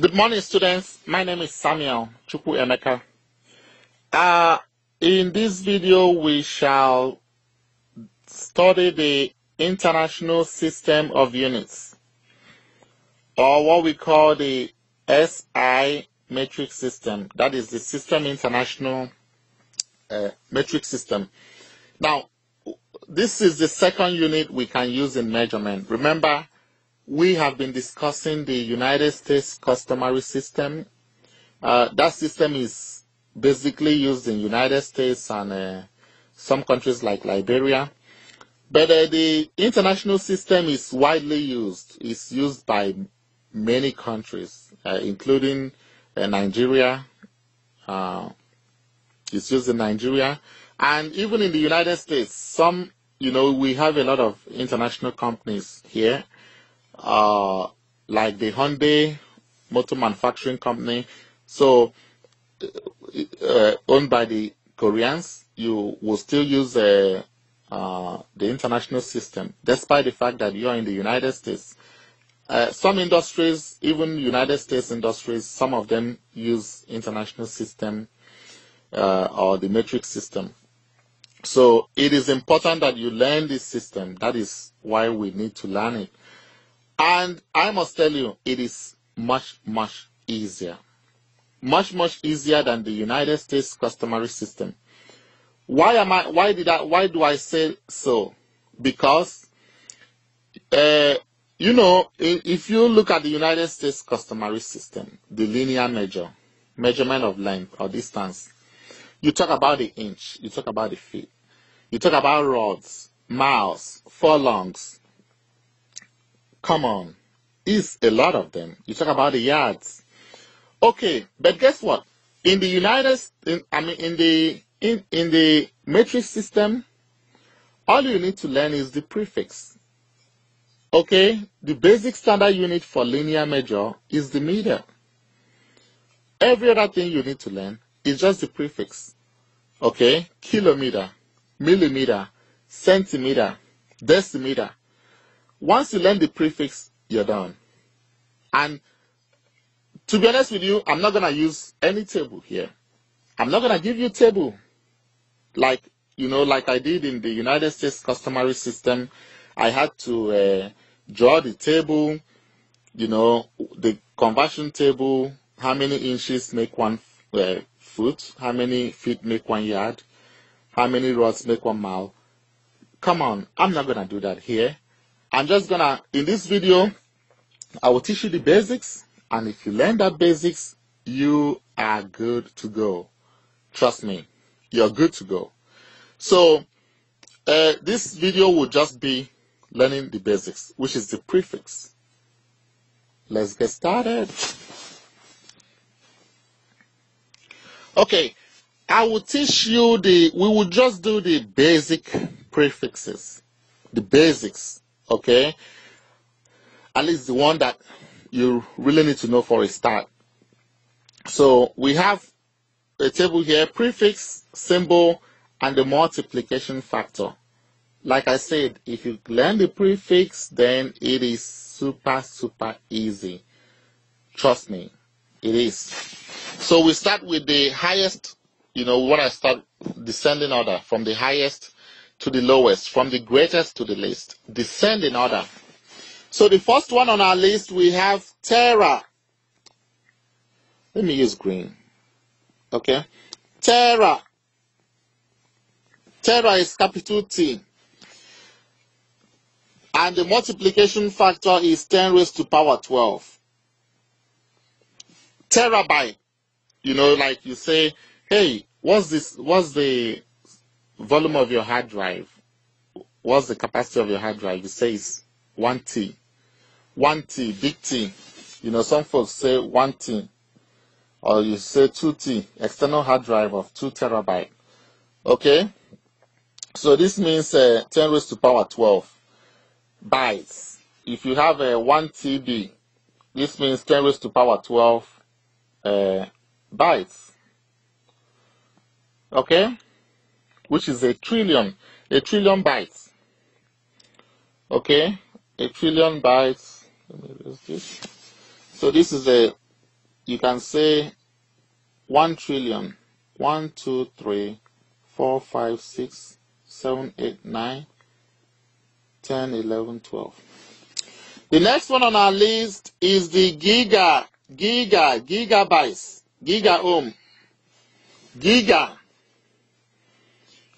Good morning, students. My name is Samuel Chukwuemeka. Uh, in this video, we shall study the International System of Units, or what we call the SI metric system. That is the System International uh, metric system. Now, this is the second unit we can use in measurement. Remember, we have been discussing the United States customary system. Uh, that system is basically used in United States and uh, some countries like Liberia. But uh, the international system is widely used. It's used by many countries, uh, including uh, Nigeria. Uh, it's used in Nigeria. And even in the United States, some, you know, we have a lot of international companies here uh, like the Hyundai Motor Manufacturing Company. So, uh, owned by the Koreans, you will still use uh, uh, the international system, despite the fact that you are in the United States. Uh, some industries, even United States industries, some of them use international system uh, or the metric system. So it is important that you learn this system. That is why we need to learn it. And I must tell you, it is much, much easier. Much, much easier than the United States customary system. Why am I, why did I, why do I say so? Because, uh, you know, if you look at the United States customary system, the linear measure, measurement of length or distance, you talk about the inch, you talk about the feet, you talk about rods, miles, furlongs, Come on. Is a lot of them. You talk about the yards. Okay, but guess what? In the United in, I mean in the in, in the metric system, all you need to learn is the prefix. Okay, the basic standard unit for linear measure is the meter. Every other thing you need to learn is just the prefix. Okay, kilometer, millimeter, centimeter, decimeter. Once you learn the prefix, you're done. And to be honest with you, I'm not going to use any table here. I'm not going to give you table like, you know, like I did in the United States customary system. I had to uh, draw the table, you know, the conversion table, how many inches make one uh, foot, how many feet make one yard, how many rods make one mile. Come on, I'm not going to do that here. I'm just gonna, in this video, I will teach you the basics, and if you learn that basics, you are good to go. Trust me, you're good to go. So, uh, this video will just be learning the basics, which is the prefix. Let's get started. Okay, I will teach you the, we will just do the basic prefixes, the basics okay? At least the one that you really need to know for a start. So we have a table here, prefix, symbol, and the multiplication factor. Like I said, if you learn the prefix, then it is super, super easy. Trust me, it is. So we start with the highest, you know, what I start descending order from the highest to the lowest, from the greatest to the least. Descend in order. So the first one on our list, we have Tera. Let me use green. Okay. Tera. Tera is capital T. And the multiplication factor is 10 raised to power 12. Terabyte. You know, like you say, hey, what's this, what's the volume of your hard drive, what's the capacity of your hard drive? You say it's 1T. 1T, big T. You know, some folks say 1T. Or you say 2T, external hard drive of 2 terabyte. Okay? So this means uh, 10 raised to power 12 bytes. If you have a 1 TB, this means 10 raised to power 12 uh, bytes. Okay? Which is a trillion, a trillion bytes. Okay, a trillion bytes. Let me erase this. So this is a you can say 1 trillion. 1, 2, 3, 4, 5, 6, 7, 8, 9, 10, 11, 12. The next one on our list is the giga, giga, gigabytes, giga ohm, giga,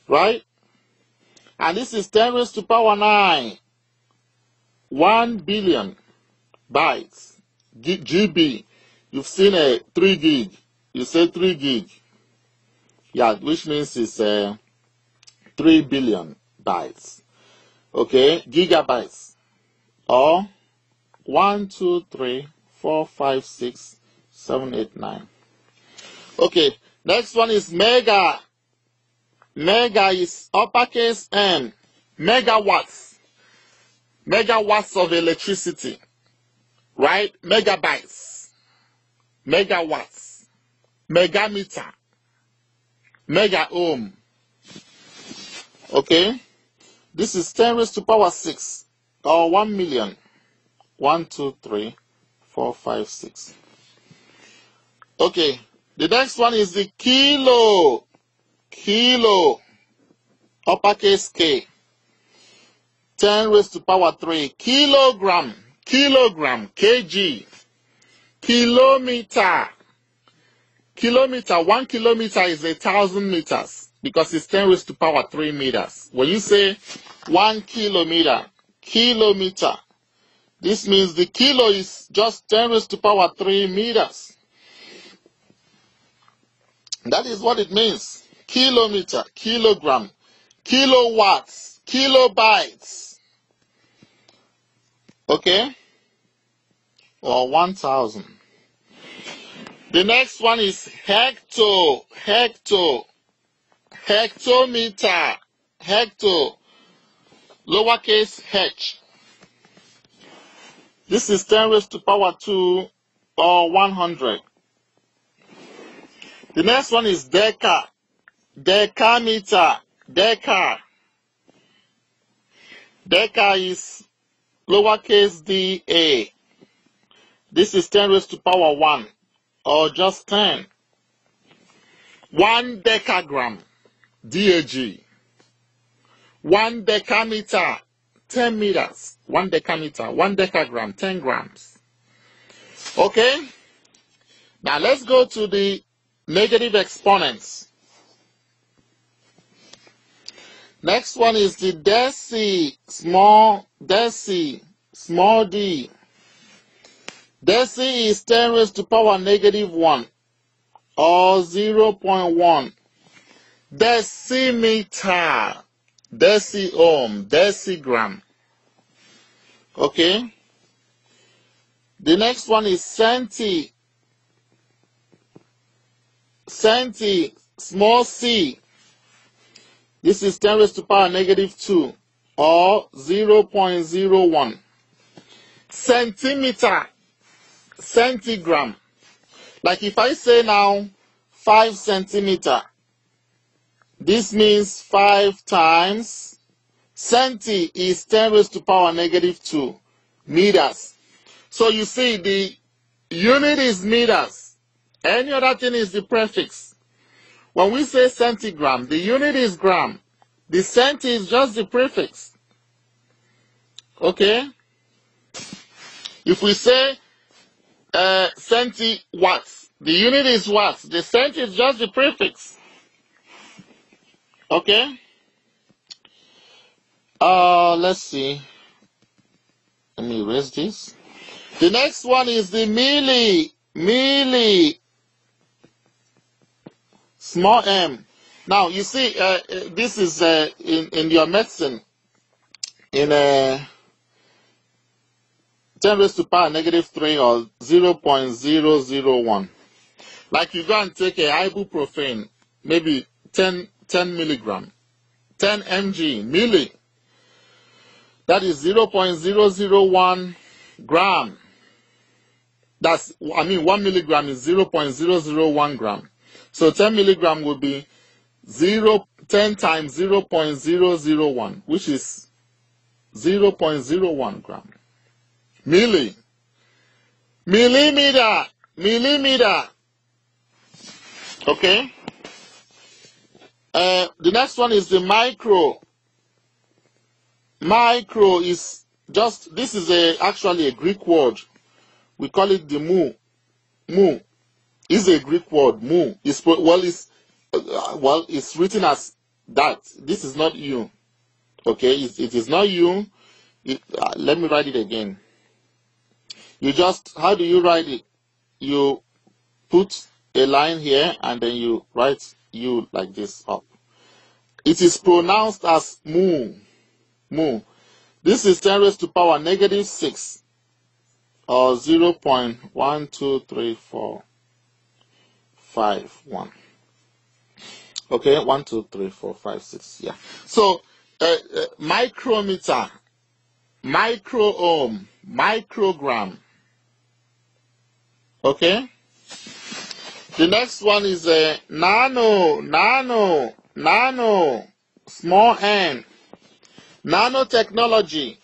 right? And this is 10 raised to power 9, 1 billion bytes, G GB. You've seen a 3 gig, you say 3 gig. Yeah, which means it's uh, 3 billion bytes. Okay, gigabytes. Or 1, 2, 3, 4, 5, 6, 7, 8, 9. Okay, next one is mega. Mega is uppercase M. Megawatts. Megawatts of electricity. Right? Megabytes. Megawatts. Megameter. Mega ohm. Okay? This is 10 raised to power 6 or 1 million. 1, 2, 3, 4, 5, 6. Okay, the next one is the kilo. Kilo. Uppercase K. 10 raised to power 3. Kilogram. Kilogram. kg. Kilometer. Kilometer. One kilometer is a thousand meters because it's 10 raised to power 3 meters. When you say 1 kilometer, kilometer, this means the kilo is just 10 raised to power 3 meters. That is what it means. Kilometer, kilogram, kilowatts, kilobytes. Okay? Or 1000. The next one is hecto, hecto hectometer, hecto, lowercase h. This is 10 raised to power 2 or 100. The next one is deca, decameter, deca. Deca is lowercase da. This is 10 raised to power 1 or just 10. 1 decagram. DAG. One decameter, 10 meters. One decameter, one decagram, 10 grams. Okay? Now let's go to the negative exponents. Next one is the deci, small deci, small d. Deci is 10 raised to power negative 1 or 0.1 decimeter, deciohm, decigram. Okay? The next one is centi. Centi, small c. This is 10 raised to power negative 2 or 0.01. Centimeter, centigram. Like if I say now 5 centimeter, this means 5 times centi is 10 raised to power negative 2 meters. So you see the unit is meters. Any other thing is the prefix. When we say centigram, the unit is gram. The centi is just the prefix. Okay? If we say uh, centi watts, the unit is watts. The centi is just the prefix. Okay. Uh, let's see. Let me erase this. The next one is the milli, milli, small m. Now you see, uh, this is uh, in in your medicine in a uh, 10 raised to power negative 3 or 0.001. Like you go and take a ibuprofen, maybe 10 10 milligram, 10 mg, milli. That is 0.001 gram. That's, I mean, 1 milligram is 0.001 gram. So 10 milligram would be 0, 10 times 0.001, which is 0.01 gram. Milli. Millimeter. millimeter. Okay. Uh, the next one is the micro. Micro is just this is a actually a Greek word. We call it the mu. Mu is a Greek word. Mu is well it's uh, well it's written as that. This is not you. Okay, it, it is not you. It, uh, let me write it again. You just how do you write it? You put a line here and then you write you like this up. It is pronounced as mu. Mu. This is 10 raised to power negative 6 or 0 0.123451. Okay, 1, 2, 3, 4, 5, 6. Yeah. So, uh, uh, micrometer, micro ohm, microgram. Okay? The next one is a nano, nano, nano, small n, nanotechnology.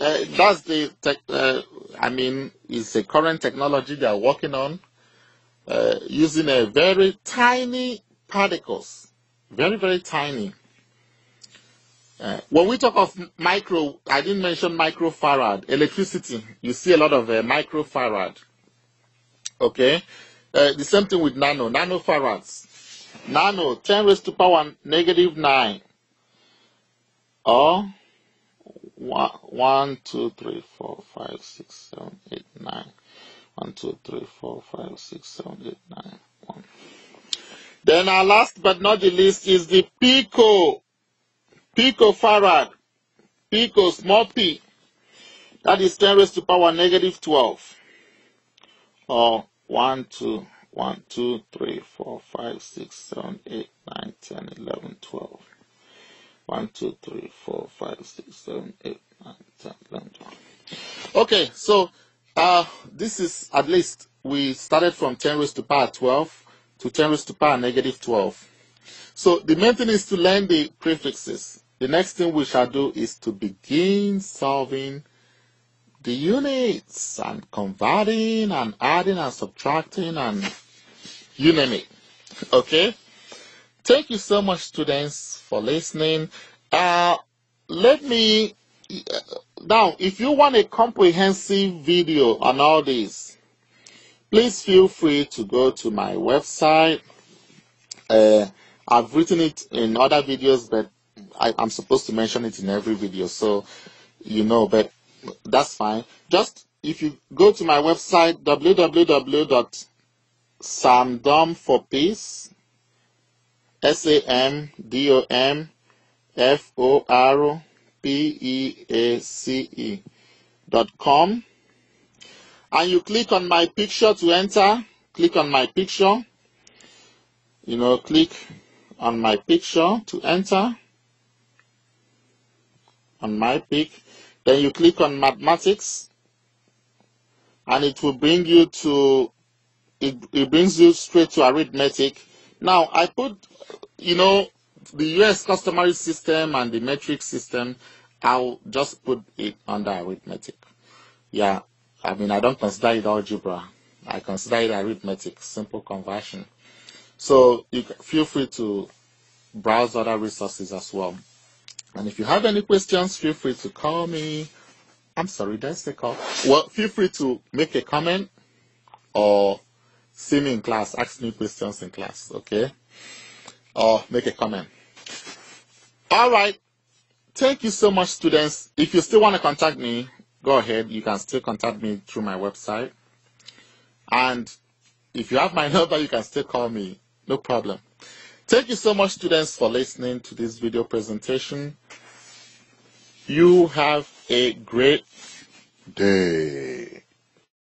Uh, that's the tech, uh, I mean, is the current technology they are working on uh, using a very tiny particles, very very tiny. Uh, when we talk of micro, I didn't mention microfarad, electricity. You see a lot of uh, microfarad. Okay, uh, the same thing with nano, nanofarads. Nano, 10 raised to power negative 9. Or 1, 2, 3, 4, 5, 6, 7, 8, 9. 1, 2, 3, 4, 5, 6, 7, 8, 9, 1. Then our last but not the least is the pico. Picofarad. Pico, small p. That is 10 raised to power negative 12. Or 1, 2, 1, 2, 3, 4, 5, 6, 7, 8, 9, 10, 11, 12. 1, 2, 3, 4, 5, 6, 7, 8, 9, 10, 11, 12. Okay, so uh, this is at least we started from 10 raised to power 12 to 10 raised to power negative 12. So the main thing is to learn the prefixes. The next thing we shall do is to begin solving the units and converting and adding and subtracting and you name it. Okay? Thank you so much, students, for listening. Uh, let me, uh, now, if you want a comprehensive video on all this, please feel free to go to my website. Uh, I've written it in other videos, but I, I'm supposed to mention it in every video, so you know, but that's fine. Just if you go to my website, www.samdom for peace, S-A-M-D-O-M F-O-R-P-E-A-C-E dot com. And you click on my picture to enter. Click on my picture. You know, click on my picture to enter. On my pic. Then you click on mathematics and it will bring you to, it, it brings you straight to arithmetic. Now I put, you know, the US customary system and the metric system, I'll just put it under arithmetic. Yeah, I mean, I don't consider it algebra. I consider it arithmetic, simple conversion. So you feel free to browse other resources as well. And if you have any questions, feel free to call me. I'm sorry, that's the call. Well, feel free to make a comment or see me in class, ask me questions in class, okay? Or make a comment. All right. Thank you so much, students. If you still want to contact me, go ahead. You can still contact me through my website. And if you have my number, you can still call me. No problem. Thank you so much, students, for listening to this video presentation. You have a great day.